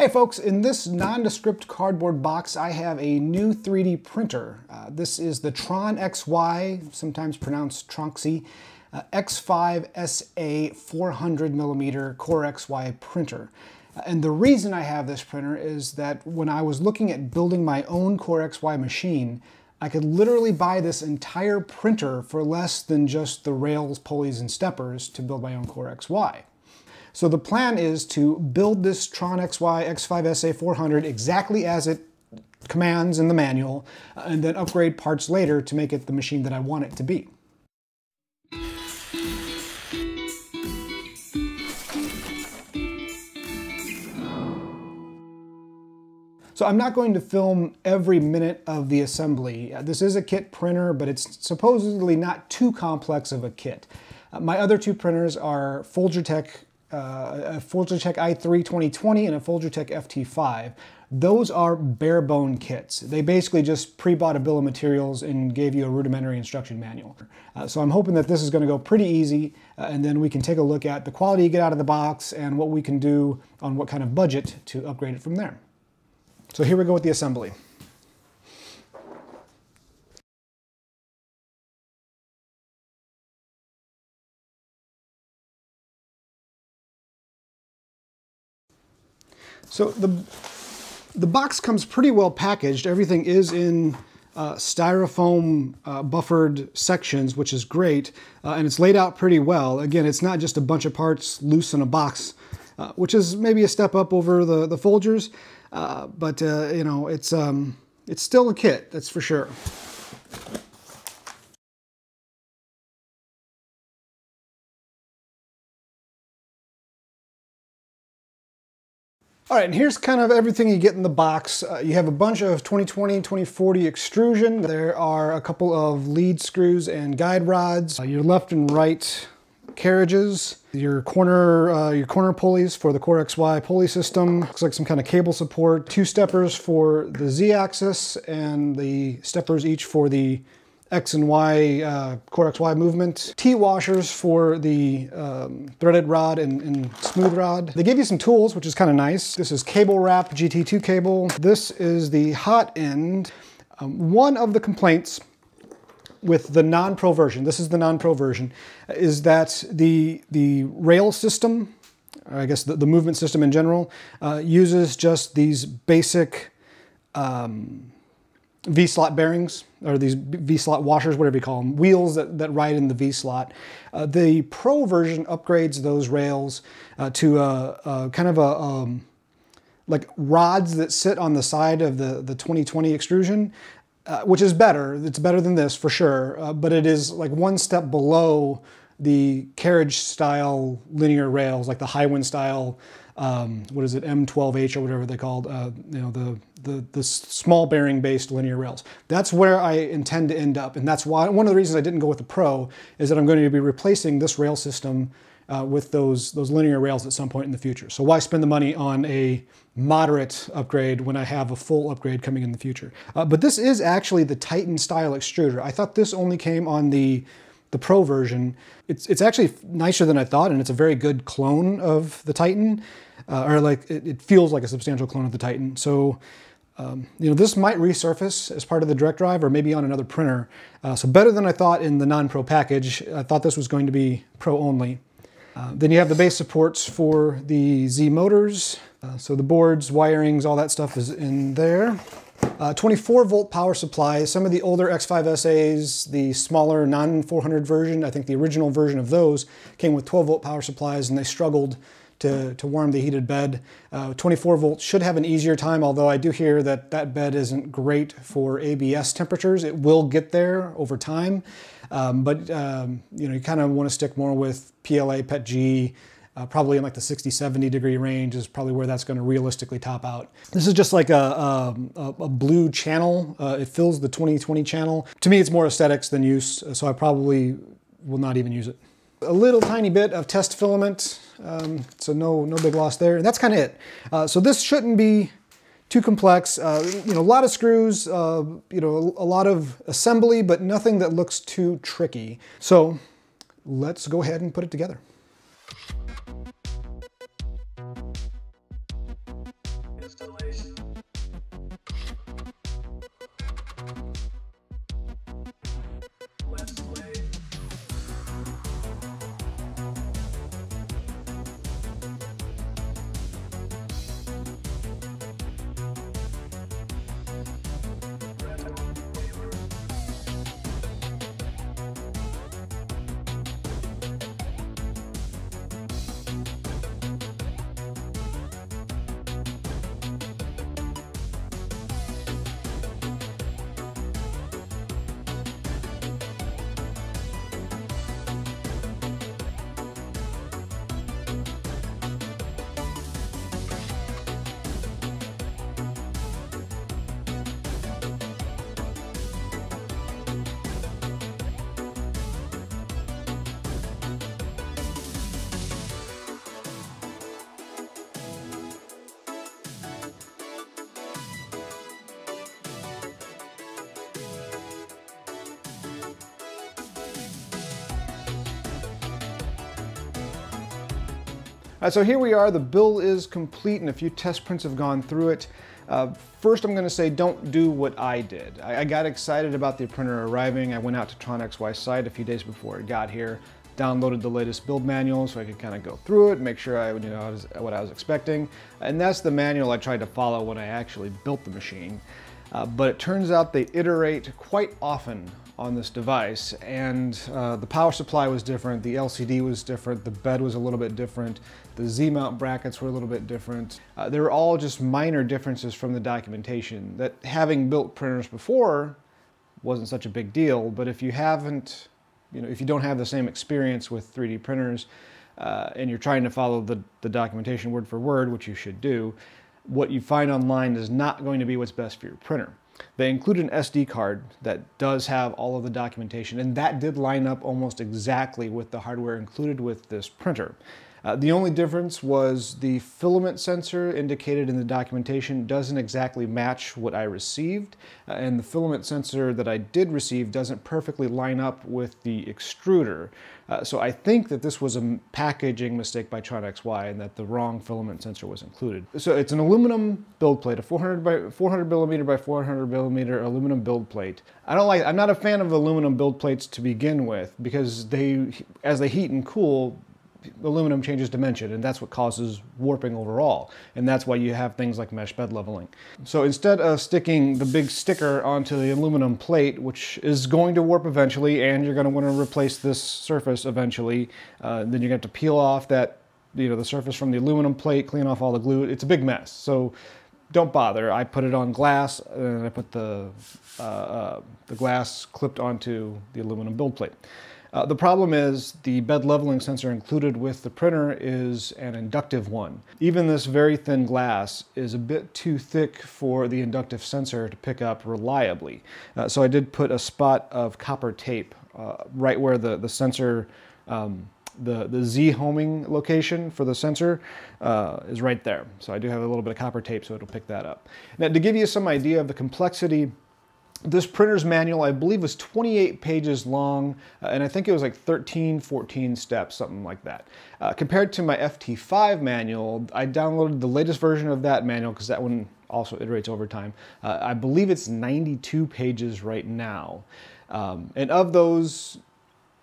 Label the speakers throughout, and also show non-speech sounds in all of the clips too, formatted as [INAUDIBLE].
Speaker 1: Hey folks, in this nondescript cardboard box, I have a new 3D printer. Uh, this is the Tron XY, sometimes pronounced Tronxy, uh, X5SA 400 millimeter Core XY printer. Uh, and the reason I have this printer is that when I was looking at building my own Core XY machine, I could literally buy this entire printer for less than just the rails, pulleys, and steppers to build my own Core XY. So the plan is to build this Tron XY X5SA400 exactly as it commands in the manual, uh, and then upgrade parts later to make it the machine that I want it to be. So I'm not going to film every minute of the assembly. Uh, this is a kit printer, but it's supposedly not too complex of a kit. Uh, my other two printers are Folgertech uh, a Folgertech i3 2020 and a Folgertech FT5. Those are bare bone kits. They basically just pre-bought a bill of materials and gave you a rudimentary instruction manual. Uh, so I'm hoping that this is going to go pretty easy uh, and then we can take a look at the quality you get out of the box and what we can do on what kind of budget to upgrade it from there. So here we go with the assembly. So the, the box comes pretty well packaged. Everything is in uh, styrofoam uh, buffered sections, which is great, uh, and it's laid out pretty well. Again, it's not just a bunch of parts loose in a box, uh, which is maybe a step up over the, the Folgers, uh, but uh, you know, it's, um, it's still a kit, that's for sure. All right, and here's kind of everything you get in the box. Uh, you have a bunch of 2020, 2040 extrusion. There are a couple of lead screws and guide rods. Uh, your left and right carriages, your corner, uh, your corner pulleys for the Core XY pulley system. Looks like some kind of cable support. Two steppers for the Z-axis and the steppers each for the X and Y uh, Core XY movement. T-washers for the um, threaded rod and, and, smooth rod. They give you some tools, which is kind of nice. This is cable wrap GT2 cable. This is the hot end. Um, one of the complaints with the non-pro version, this is the non-pro version, is that the, the rail system, I guess the, the movement system in general, uh, uses just these basic um, V-slot bearings, or these V-slot washers, whatever you call them, wheels that, that ride in the V-slot. Uh, the Pro version upgrades those rails uh, to a, a, kind of a, um, like rods that sit on the side of the, the 2020 extrusion, uh, which is better. It's better than this for sure, uh, but it is like one step below the carriage style linear rails, like the Hiwin style um, what is it, M12H or whatever they called, uh, you know, the, the, the small bearing based linear rails. That's where I intend to end up. And that's why, one of the reasons I didn't go with the Pro is that I'm going to be replacing this rail system uh, with those, those linear rails at some point in the future. So why spend the money on a moderate upgrade when I have a full upgrade coming in the future? Uh, but this is actually the Titan style extruder. I thought this only came on the the Pro version. It's, it's actually nicer than I thought, and it's a very good clone of the Titan uh, or like it, it, feels like a substantial clone of the Titan. So, um, you know, this might resurface as part of the direct drive or maybe on another printer. Uh, so better than I thought in the non-pro package. I thought this was going to be pro only. Uh, then you have the base supports for the Z motors. Uh, so the boards, wirings, all that stuff is in there. Uh, 24 volt power supply. Some of the older X5SAs, the smaller non 400 version, I think the original version of those came with 12 volt power supplies and they struggled to, to warm the heated bed. Uh, 24 volts should have an easier time, although I do hear that that bed isn't great for ABS temperatures. It will get there over time, um, but um, you know you kind of want to stick more with PLA, PETG, uh, probably in like the 60, 70 degree range is probably where that's going to realistically top out. This is just like a, a, a blue channel. Uh, it fills the 2020 channel. To me, it's more aesthetics than use, so I probably will not even use it. A little tiny bit of test filament, um, so no, no big loss there. And that's kind of it. Uh, so this shouldn't be too complex. Uh, you know, a lot of screws, uh, you know, a lot of assembly, but nothing that looks too tricky. So let's go ahead and put it together. Right, so here we are. The build is complete and a few test prints have gone through it. Uh, first, I'm gonna say don't do what I did. I, I got excited about the printer arriving. I went out to Tron XY site a few days before it got here, downloaded the latest build manual so I could kind of go through it, make sure I you know what I was expecting. And that's the manual I tried to follow when I actually built the machine. Uh, but it turns out they iterate quite often on this device and uh, the power supply was different, the LCD was different, the bed was a little bit different, the Z-mount brackets were a little bit different. Uh, they were all just minor differences from the documentation that having built printers before wasn't such a big deal, but if you haven't, you know, if you don't have the same experience with 3D printers uh, and you're trying to follow the, the documentation word for word, which you should do, what you find online is not going to be what's best for your printer. They include an SD card that does have all of the documentation, and that did line up almost exactly with the hardware included with this printer. Uh, the only difference was the filament sensor indicated in the documentation doesn't exactly match what I received, uh, and the filament sensor that I did receive doesn't perfectly line up with the extruder. Uh, so I think that this was a packaging mistake by Tron XY and that the wrong filament sensor was included. So it's an aluminum build plate, a 400 by 400 millimeter by 400 millimeter aluminum build plate. I don't like, I'm not a fan of aluminum build plates to begin with because they, as they heat and cool, aluminum changes dimension and that's what causes warping overall. And that's why you have things like mesh bed leveling. So instead of sticking the big sticker onto the aluminum plate which is going to warp eventually and you're going to want to replace this surface eventually uh, then you're going to have to peel off that you know the surface from the aluminum plate clean off all the glue. It's a big mess so don't bother. I put it on glass and i put the uh, uh, the glass clipped onto the aluminum build plate uh, the problem is the bed leveling sensor included with the printer is an inductive one. Even this very thin glass is a bit too thick for the inductive sensor to pick up reliably. Uh, so I did put a spot of copper tape uh, right where the, the sensor um, the, the Z homing location for the sensor uh, is right there. So I do have a little bit of copper tape so it'll pick that up. Now to give you some idea of the complexity this printer's manual, I believe, was 28 pages long, uh, and I think it was like 13, 14 steps, something like that. Uh, compared to my FT5 manual, I downloaded the latest version of that manual because that one also iterates over time. Uh, I believe it's 92 pages right now. Um, and of those,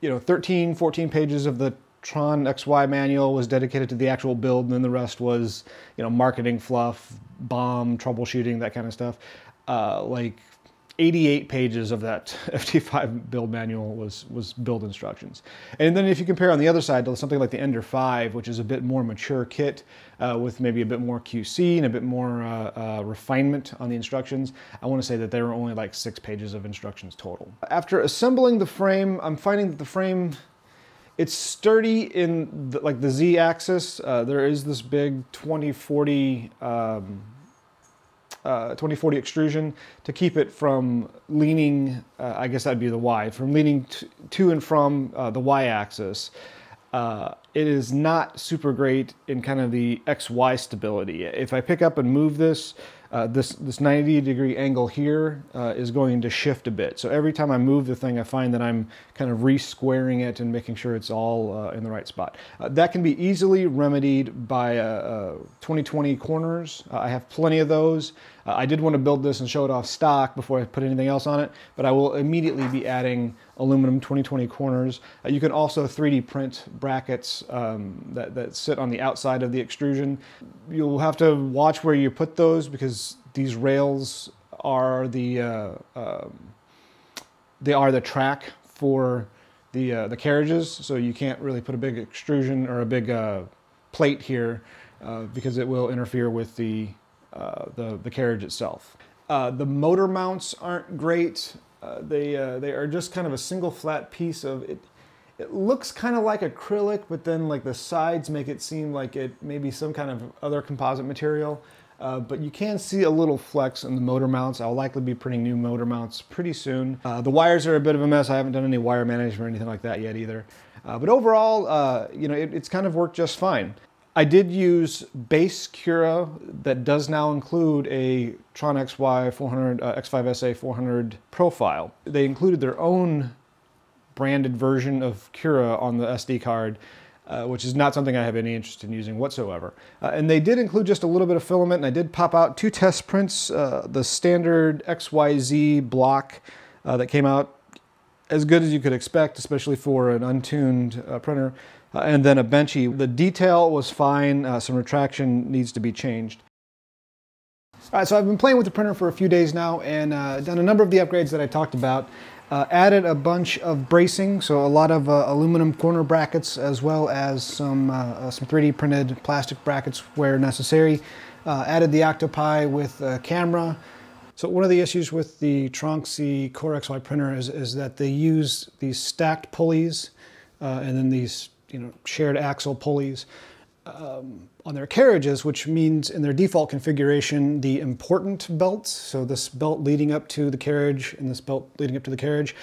Speaker 1: you know, 13, 14 pages of the Tron XY manual was dedicated to the actual build, and then the rest was, you know, marketing fluff, BOM, troubleshooting, that kind of stuff. Uh, like 88 pages of that [LAUGHS] FT5 build manual was, was build instructions. And then if you compare on the other side to something like the Ender 5, which is a bit more mature kit uh, with maybe a bit more QC and a bit more uh, uh, refinement on the instructions, I want to say that there were only like six pages of instructions total. After assembling the frame, I'm finding that the frame it's sturdy in the, like the Z axis. Uh, there is this big 2040 um, uh, 2040 extrusion to keep it from leaning, uh, I guess that'd be the Y, from leaning to and from uh, the Y axis. Uh, it is not super great in kind of the XY stability. If I pick up and move this, uh, this, this 90 degree angle here uh, is going to shift a bit. So every time I move the thing, I find that I'm kind of re-squaring it and making sure it's all uh, in the right spot. Uh, that can be easily remedied by 2020 uh, corners. I have plenty of those. I did want to build this and show it off stock before I put anything else on it, but I will immediately be adding aluminum 2020 corners. you can also 3D print brackets um, that, that sit on the outside of the extrusion. You'll have to watch where you put those because these rails are the uh, uh, they are the track for the uh, the carriages, so you can't really put a big extrusion or a big uh, plate here uh, because it will interfere with the uh, the, the carriage itself. the motor mounts aren't great. They they are just kind of a single flat piece of it. It looks kind of like acrylic, but then like the sides make it seem like it may be some kind of other composite material. Uh, but you can see a little flex in the motor mounts. I'll likely be printing new motor mounts pretty soon. Uh, the wires are a bit of a mess. I haven't done any wire management or anything like that yet either. Uh, but overall, uh, you know, it, it's kind of worked just fine. I did use base Cura that does now include a Tron XY 400, uh, X5SA 400 profile. They included their own branded version of Cura on the SD card uh, which is not something I have any interest in using whatsoever. Uh, and they did include just a little bit of filament, and I did pop out two test prints, uh, the standard XYZ block uh, that came out as good as you could expect, especially for an untuned uh, printer, uh, and then a Benchy. The detail was fine, some retraction needs to be changed. All right, so I've been playing with the printer for a few days now and done a number of the upgrades that I talked about. Uh, added a bunch of bracing, so a lot of uh, aluminum corner brackets as well as some, uh, uh some 3D printed plastic brackets where necessary. Uh, added the Octopi with a camera. So one of the issues with the Tronxy Core XY printer is, is that they use these stacked pulleys uh, and then these you know shared axle pulleys um, on their carriages, which means in their default configuration, the important belts, so this belt leading up to the carriage and this belt leading up to the carriage,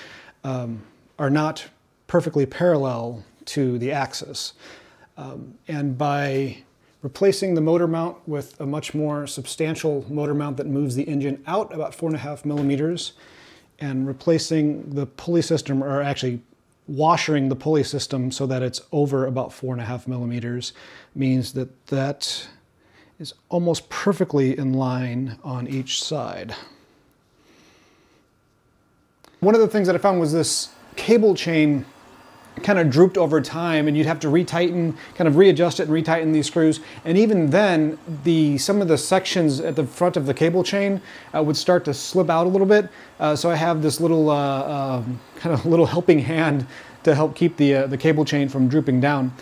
Speaker 1: um, are not perfectly parallel to the axis. Um, and by replacing the motor mount with a much more substantial motor mount that moves the engine out about four and a half millimeters, and replacing the pulley system, or actually washering the pulley system so that it's over about four and a half millimeters means that that is almost perfectly in line on each side. One of the things that I found was this cable chain kind of drooped over time and you'd have to retighten, kind of readjust it and retighten these screws. And even then, the some of the sections at the front of the cable chain uh, would start to slip out a little bit. Uh, so I have this little uh, uh kind of [LAUGHS] little helping hand to help keep the, uh, the cable chain from drooping down.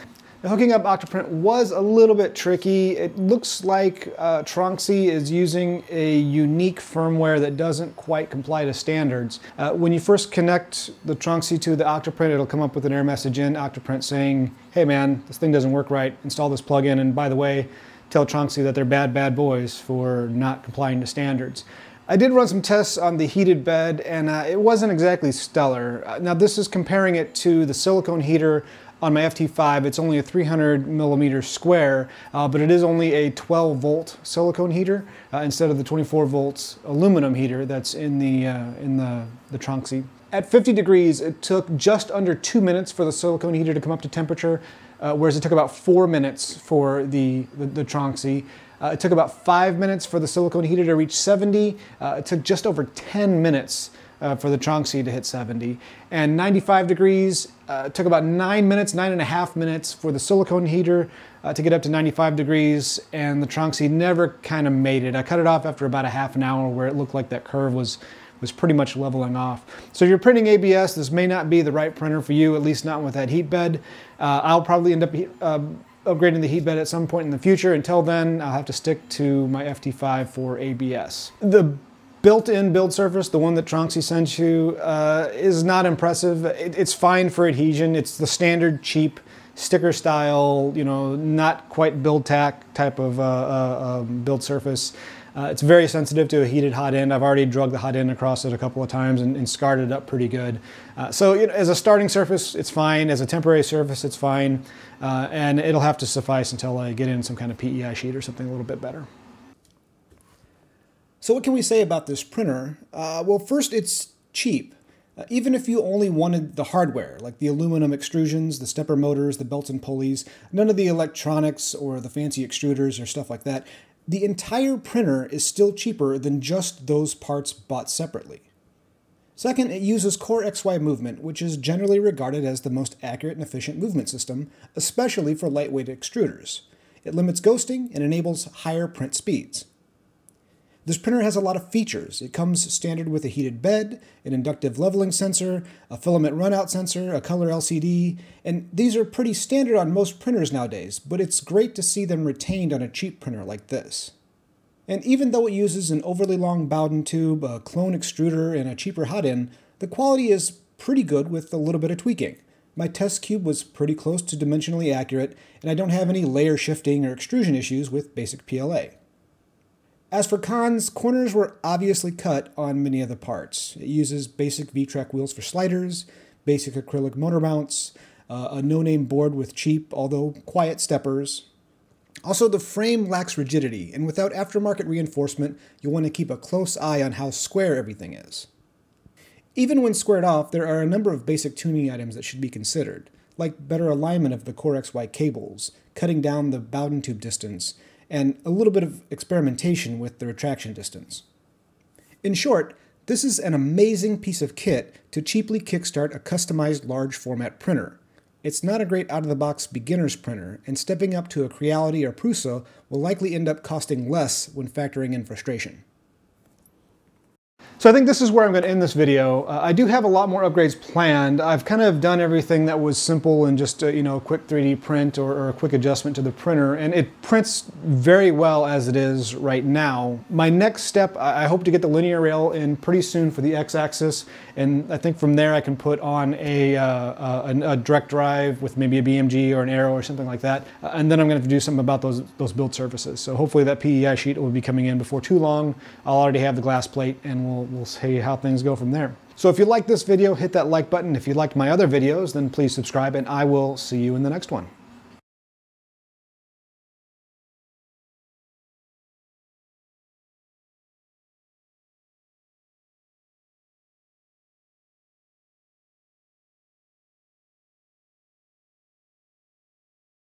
Speaker 1: Hooking up Octoprint was a little bit tricky. It looks like uh, Tronxy is using a unique firmware that doesn't quite comply to standards. Uh, when you first connect the Tronxy to the Octoprint, it'll come up with an error message in Octoprint saying, hey man, this thing doesn't work right, install this plugin, and by the way, tell Tronxy that they're bad, bad boys for not complying to standards. I did run some tests on the heated bed and uh, it wasn't exactly stellar. Uh, now this is comparing it to the silicone heater on my FT5, it's only a 300 millimeter square, uh, but it is only a 12 volt silicone heater uh, instead of the 24 volts aluminum heater that's in the, uh, in the, the Tronxy. At 50 degrees, it took just under two minutes for the silicone heater to come up to temperature, uh, whereas it took about four minutes for the, the, the Tronxy. Uh, it took about five minutes for the silicone heater to reach 70. Uh, it took just over 10 minutes uh, for the Tronxy to hit 70. And 95 degrees uh, took about nine minutes, nine and a half minutes for the silicone heater uh, to get up to 95 degrees. And the Tronxy never kind of made it. I cut it off after about a half an hour where it looked like that curve was was pretty much leveling off. So if you're printing ABS, this may not be the right printer for you, at least not with that heat bed. Uh, I'll probably end up uh, upgrading the heat bed at some point in the future. Until then, I'll have to stick to my FT5 for ABS. The built-in build surface, the one that Tronxy sent you, uh, is not impressive. It, it's fine for adhesion. It's the standard cheap sticker style, you know, not quite BuildTak type of uh, uh, um, build surface. Uh, it's very sensitive to a heated hot end. I've already drug the hot end across it a couple of times and, and scarred it up pretty good. Uh, so you know, as a starting surface, it's fine. As a temporary surface, it's fine. Uh, and it'll have to suffice until I get in some kind of PEI sheet or something a little bit better. So what can we say about this printer? Uh, well, first, it's cheap. Uh, even if you only wanted the hardware, like the aluminum extrusions, the stepper motors, the belts and pulleys, none of the electronics or the fancy extruders or stuff like that, the entire printer is still cheaper than just those parts bought separately. Second, it uses Core XY movement, which is generally regarded as the most accurate and efficient movement system, especially for lightweight extruders. It limits ghosting and enables higher print speeds. This printer has a lot of features. It comes standard with a heated bed, an inductive leveling sensor, a filament runout sensor, a color LCD, and these are pretty standard on most printers nowadays, but it's great to see them retained on a cheap printer like this. And even though it uses an overly long Bowden tube, a clone extruder, and a cheaper hot end, the quality is pretty good with a little bit of tweaking. My test cube was pretty close to dimensionally accurate, and I don't have any layer shifting or extrusion issues with basic PLA. As for cons, corners were obviously cut on many of the parts. It uses basic V-Track wheels for sliders, basic acrylic motor mounts, uh, a no-name board with cheap, although quiet steppers. Also, the frame lacks rigidity, and without aftermarket reinforcement, you'll want to keep a close eye on how square everything is. Even when squared off, there are a number of basic tuning items that should be considered, like better alignment of the Core XY cables, cutting down the Bowden tube distance, and a little bit of experimentation with the retraction distance. In short, this is an amazing piece of kit to cheaply kickstart a customized large format printer. It's not a great out of the box beginner's printer, and stepping up to a Creality or Prusa will likely end up costing less when factoring in frustration. So I think this is where I'm going to end this video. Uh, I do have a lot more upgrades planned. I've kind of done everything that was simple and just, uh, you know, a quick 3D print or, or, a quick adjustment to the printer, and it prints very well as it is right now. My next step, I hope to get the linear rail in pretty soon for the x-axis, and I think from there I can put on a, uh, uh a, a, direct drive with maybe a BMG or an Arrow or something like that, uh, and then I'm going to, to do something about those, those build surfaces. So hopefully that PEI sheet will be coming in before too long. I'll already have the glass plate, and we'll we'll see how things go from there. So if you like this video, hit that like button. If you liked my other videos, then please subscribe and I will see you in the next one.